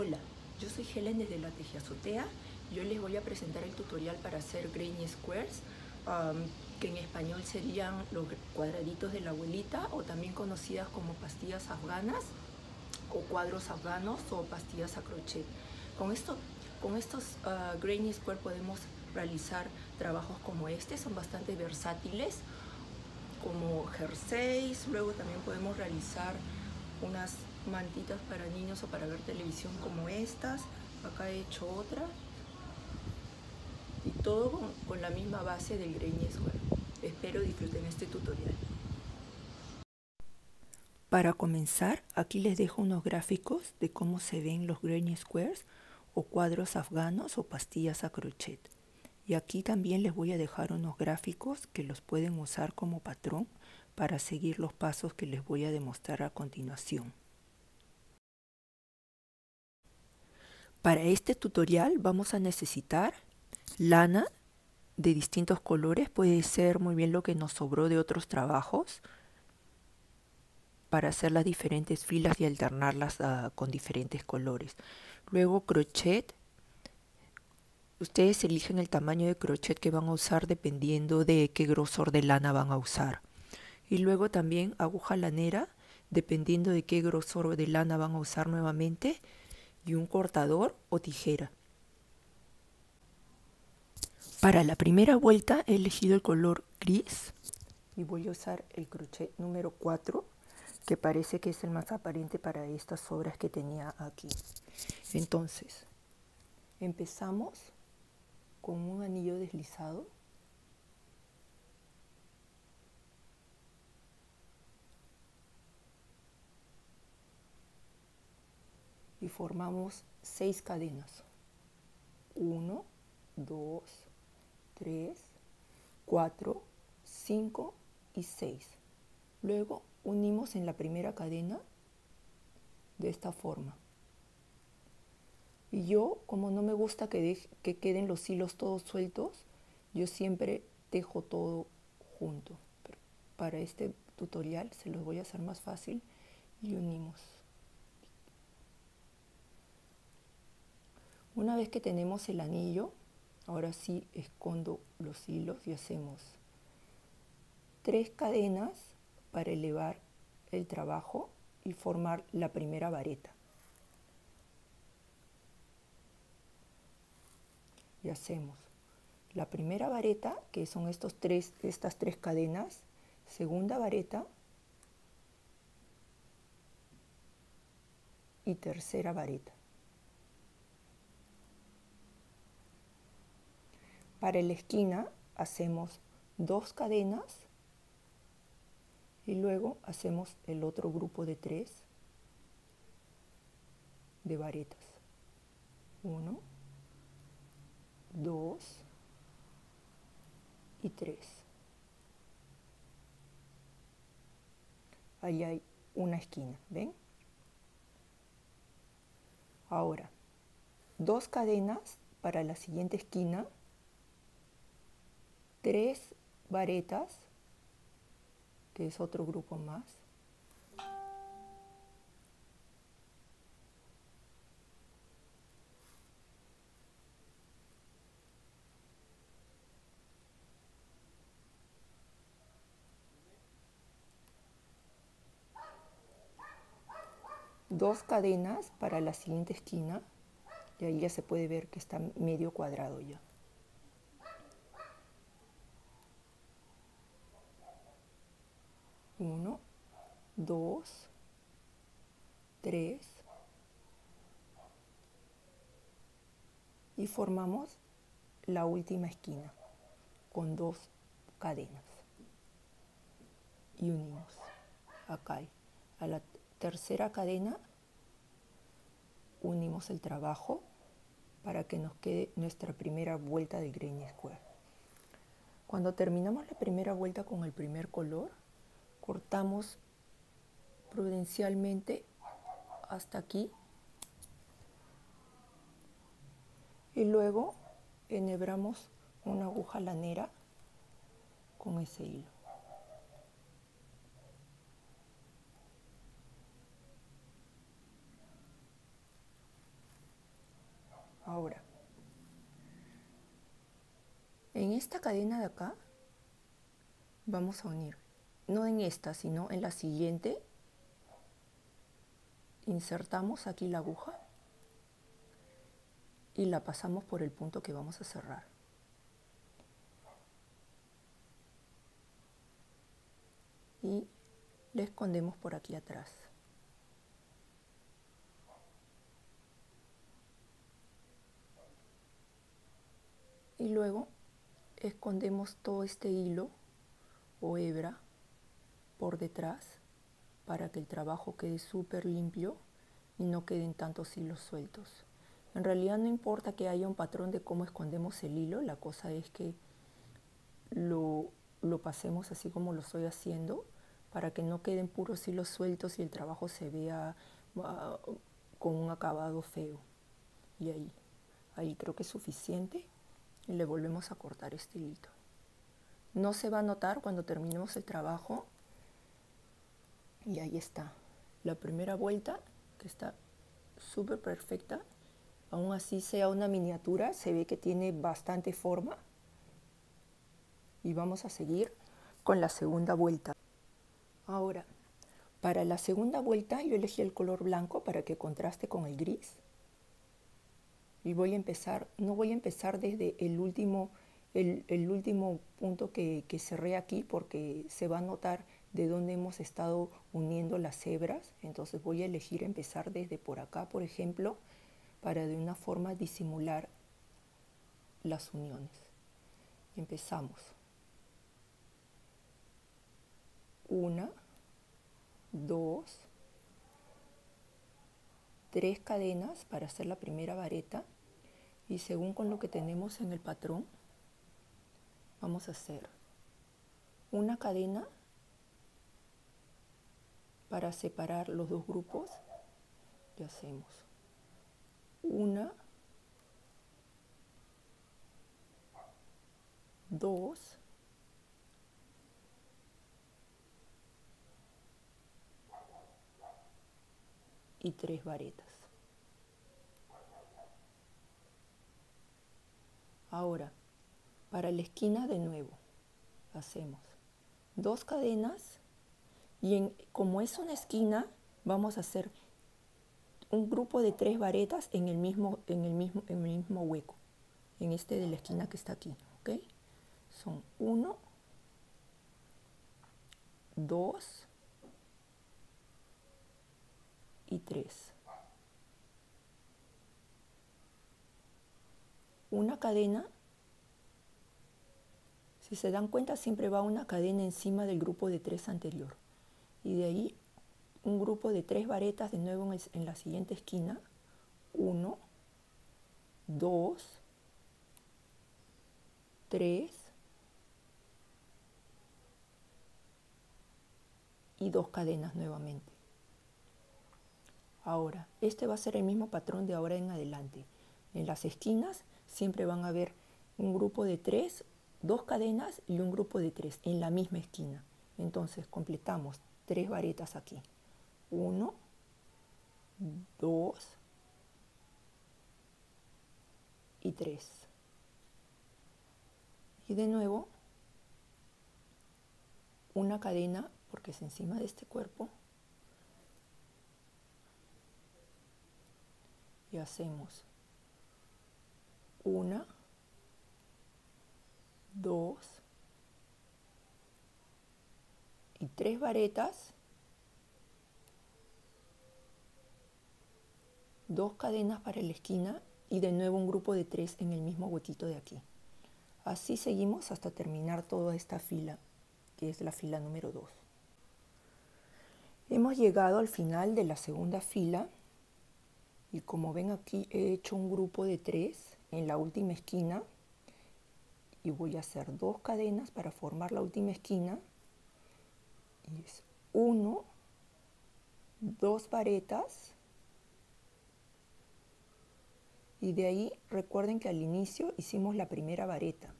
Hola, yo soy Helen desde la Tejiazotea. Yo les voy a presentar el tutorial para hacer Granny Squares, um, que en español serían los cuadraditos de la abuelita o también conocidas como pastillas afganas o cuadros afganos o pastillas a crochet. Con, esto, con estos uh, Granny Square podemos realizar trabajos como este, son bastante versátiles, como jerseys, luego también podemos realizar unas mantitas para niños o para ver televisión como estas. Acá he hecho otra. Y todo con, la misma base del Granny Square. Espero disfruten este tutorial. Para comenzar, aquí les dejo unos gráficos de cómo se ven los Granny Squares o cuadros afganos o pastillas a crochet. Y aquí también les voy a dejar unos gráficos que los pueden usar como patrón para seguir los pasos que les voy a demostrar a continuación. Para este tutorial vamos a necesitar lana de distintos colores, puede ser muy bien lo que nos sobró de otros trabajos para hacer las diferentes filas y alternarlas ah, con diferentes colores. Luego crochet, ustedes eligen el tamaño de crochet que van a usar dependiendo de qué grosor de lana van a usar. Y luego también aguja lanera, dependiendo de qué grosor de lana van a usar nuevamente y un cortador o tijera. Para la primera vuelta he elegido el color gris y voy a usar el crochet número 4 que parece que es el más aparente para estas obras que tenía aquí. Entonces, empezamos con un anillo deslizado y formamos seis cadenas. 1, 2, 3, 4, 5 y 6. Luego unimos en la primera cadena de esta forma. Y yo, como no me gusta que, que queden los hilos todos sueltos, yo siempre dejo todo junto. Pero para este tutorial se los voy a hacer más fácil y unimos. Una vez que tenemos el anillo, ahora sí escondo los hilos y hacemos tres cadenas para elevar el trabajo y formar la primera vareta. Y hacemos la primera vareta, que son estos tres, estas tres cadenas, segunda vareta y tercera vareta. Para la esquina hacemos dos cadenas y luego hacemos el otro grupo de tres de varetas. Uno, dos y tres. Ahí hay una esquina, ¿ven? Ahora, dos cadenas para la siguiente esquina tres varetas, que es otro grupo más. Dos cadenas para la siguiente esquina y ahí ya se puede ver que está medio cuadrado ya. 1, 2, 3 y formamos la última esquina con dos cadenas. Y unimos. Acá a la tercera cadena unimos el trabajo para que nos quede nuestra primera vuelta de Granny Square. Cuando terminamos la primera vuelta con el primer color, cortamos prudencialmente hasta aquí y luego enhebramos una aguja lanera con ese hilo. Ahora, en esta cadena de acá vamos a unir no en esta, sino en la siguiente, insertamos aquí la aguja y la pasamos por el punto que vamos a cerrar. Y le escondemos por aquí atrás. Y luego escondemos todo este hilo o hebra por detrás para que el trabajo quede súper limpio y no queden tantos hilos sueltos. En realidad no importa que haya un patrón de cómo escondemos el hilo, la cosa es que lo, pasemos así como lo estoy haciendo para que no queden puros hilos sueltos y el trabajo se vea ah, con un acabado feo. Y ahí, ahí creo que es suficiente y le volvemos a cortar este hilito. No se va a notar cuando terminemos el trabajo y ahí está. La primera vuelta que está súper perfecta aún así sea una miniatura, se ve que tiene bastante forma. Y vamos a seguir con la segunda vuelta. Ahora, para la segunda vuelta yo elegí el color blanco para que contraste con el gris. Y voy a empezar, no voy a empezar desde el último, el, último punto que, que cerré aquí porque se va a notar de dónde hemos estado uniendo las hebras. Entonces voy a elegir empezar desde por acá, por ejemplo, para de una forma disimular las uniones. Empezamos. Una, dos, tres cadenas para hacer la primera vareta y según con lo que tenemos en el patrón vamos a hacer una cadena para separar los dos grupos y hacemos una, dos, y tres varetas. Ahora, para la esquina de nuevo, hacemos dos cadenas y en, como es una esquina, vamos a hacer un grupo de tres varetas en el mismo, en el mismo, en el mismo hueco, en este de la esquina que está aquí, ¿ok? Son uno, dos y tres. Una cadena, si se dan cuenta, siempre va una cadena encima del grupo de tres anterior. Y de ahí un grupo de tres varetas de nuevo en, la siguiente esquina. Uno, dos, tres y dos cadenas nuevamente. Ahora, este va a ser el mismo patrón de ahora en adelante. En las esquinas siempre van a haber un grupo de tres, dos cadenas y un grupo de tres en la misma esquina. Entonces completamos tres varetas aquí. 1, 2 y 3. Y de nuevo, una cadena, porque es encima de este cuerpo, y hacemos una, dos y tres varetas dos cadenas para la esquina y de nuevo un grupo de tres en el mismo huequito de aquí. Así seguimos hasta terminar toda esta fila, que es la fila número 2. Hemos llegado al final de la segunda fila y como ven aquí he hecho un grupo de tres en la última esquina y voy a hacer dos cadenas para formar la última esquina y es uno, dos varetas Y de ahí recuerden que al inicio hicimos la primera vareta.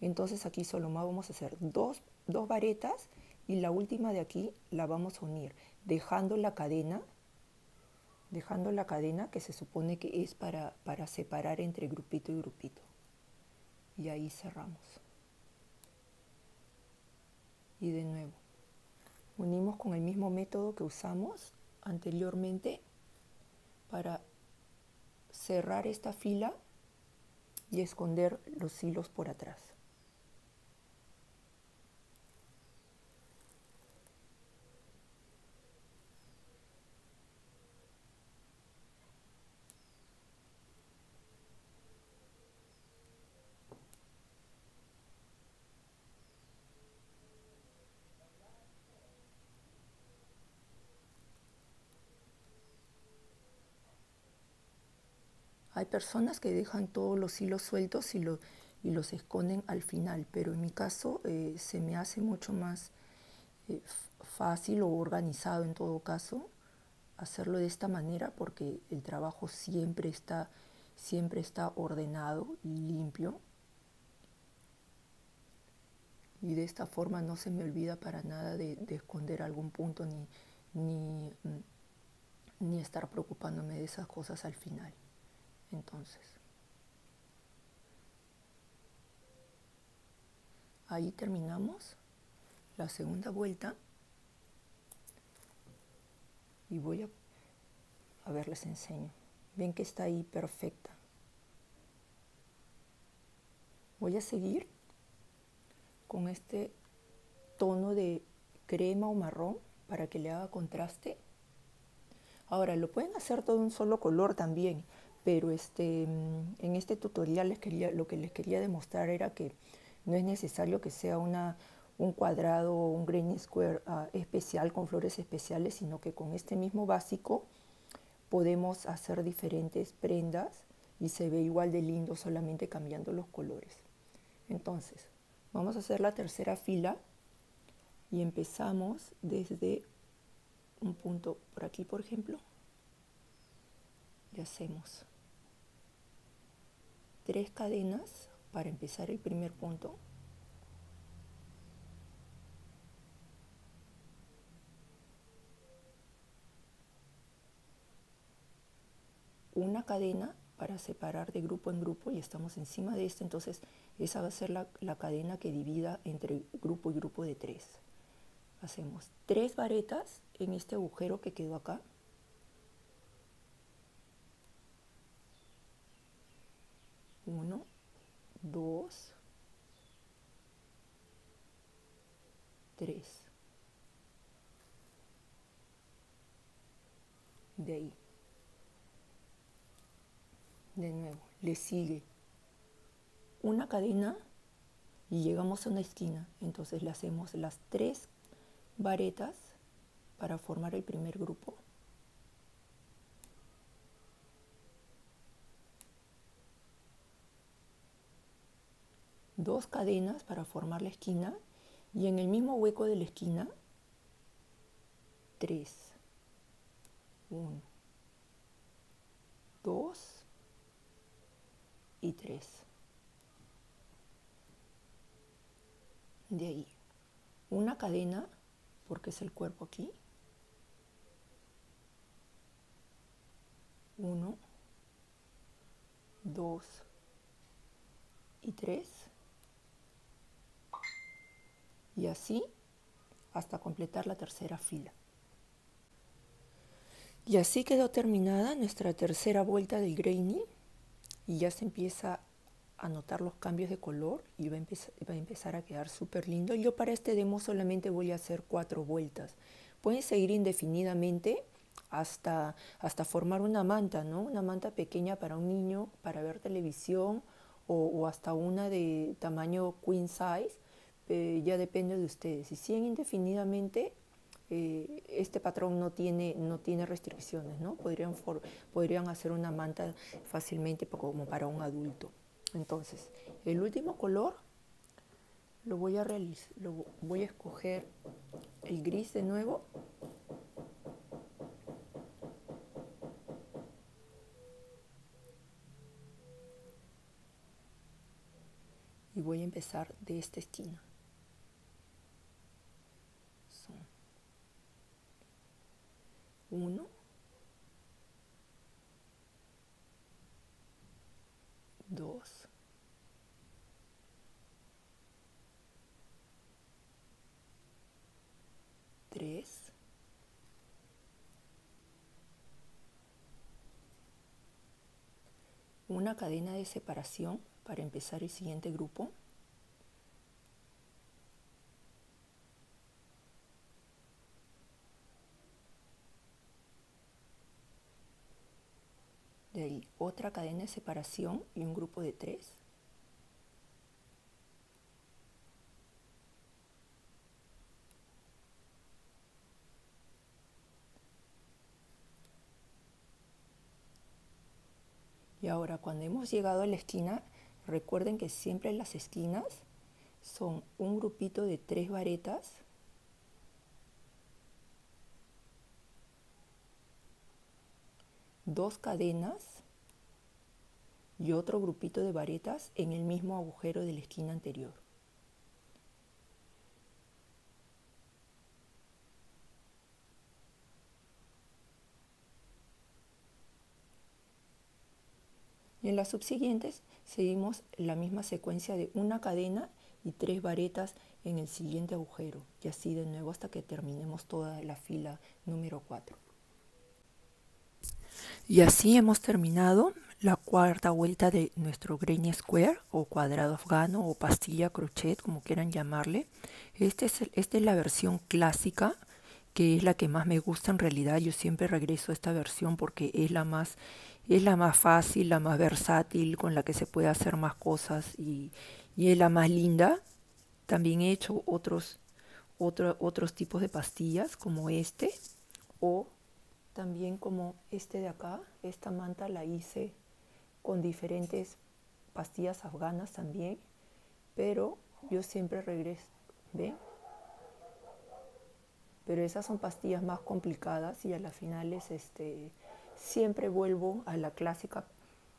Entonces aquí solo más vamos a hacer dos, dos varetas y la última de aquí la vamos a unir, dejando la cadena, dejando la cadena que se supone que es para, para separar entre grupito y grupito. Y ahí cerramos. Y de nuevo, unimos con el mismo método que usamos anteriormente para cerrar esta fila y esconder los hilos por atrás. Hay personas que dejan todos los hilos sueltos y, y los esconden al final, pero en mi caso eh, se me hace mucho más eh, fácil o organizado en todo caso hacerlo de esta manera porque el trabajo siempre está, siempre está ordenado y limpio. Y de esta forma no se me olvida para nada de, esconder algún punto ni, ni, ni estar preocupándome de esas cosas al final entonces. Ahí terminamos la segunda vuelta y voy a, a ver, les enseño. Ven que está ahí perfecta. Voy a seguir con este tono de crema o marrón para que le haga contraste. Ahora, lo pueden hacer todo un solo color también, pero este, mm, en este tutorial les quería, lo que les quería demostrar era que no es necesario que sea una, un cuadrado o un grain square ah, especial con flores especiales, sino que con este mismo básico podemos hacer diferentes prendas y se ve igual de lindo solamente cambiando los colores. Entonces, vamos a hacer la tercera fila y empezamos desde un punto por aquí, por ejemplo, y hacemos tres cadenas para empezar el primer punto. Una cadena para separar de grupo en grupo y estamos encima de esto, entonces esa va a ser la, la cadena que divida entre grupo y grupo de tres. Hacemos tres varetas en este agujero que quedó acá. 2, 3. De ahí. De nuevo, le sigue una cadena y llegamos a una esquina. Entonces le hacemos las tres varetas para formar el primer grupo. Dos cadenas para formar la esquina y en el mismo hueco de la esquina tres. Uno dos y tres. De ahí una cadena porque es el cuerpo aquí. Uno dos y tres y así hasta completar la tercera fila. Y así quedó terminada nuestra tercera vuelta del graining y ya se empieza a notar los cambios de color y va a, empezar, a quedar súper lindo. Yo para este demo solamente voy a hacer cuatro vueltas. Pueden seguir indefinidamente hasta, hasta formar una manta, ¿no? Una manta pequeña para un niño, para ver televisión o hasta una de tamaño queen size eh, ya depende de ustedes. Si siguen indefinidamente, eh, este patrón no tiene, no tiene restricciones, ¿no? Podrían, podrían hacer una manta fácilmente como para un adulto. Entonces, el último color lo voy a realizar, lo voy a escoger el gris de nuevo. Y voy a empezar de esta esquina. 1, 2, 3, 1 cadena de separación para empezar el siguiente grupo. Otra cadena de separación y un grupo de tres. Y ahora cuando hemos llegado a la esquina, recuerden que siempre las esquinas son un grupito de tres varetas dos cadenas y otro grupito de varetas en el mismo agujero de la esquina anterior. Y en las subsiguientes seguimos la misma secuencia de una cadena y tres varetas en el siguiente agujero y así de nuevo hasta que terminemos toda la fila número 4. Y así hemos terminado la cuarta vuelta de nuestro granny square o cuadrado afgano o pastilla crochet como quieran llamarle. Este es esta es la versión clásica que es la que más me gusta en realidad. Yo siempre regreso a esta versión porque es la más es la más fácil, la más versátil, con la que se puede hacer más cosas y, es la más linda. También he hecho otros, otros tipos de pastillas como este o también como este de acá. Esta manta la hice con diferentes pastillas afganas también, pero yo siempre regreso, ¿ven? Pero esas son pastillas más complicadas y a las finales este, siempre vuelvo a la clásica,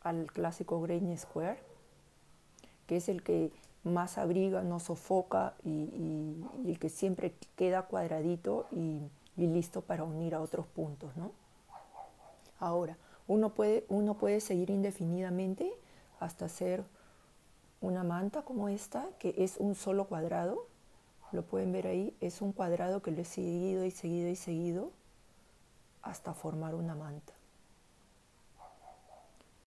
al clásico Grain Square, que es el que más abriga, no sofoca y, el que siempre queda cuadradito y, listo para unir a otros puntos. ¿no? Ahora, uno puede, uno puede seguir indefinidamente hasta hacer una manta como esta, que es un solo cuadrado. Lo pueden ver ahí, es un cuadrado que lo he seguido y seguido y seguido hasta formar una manta.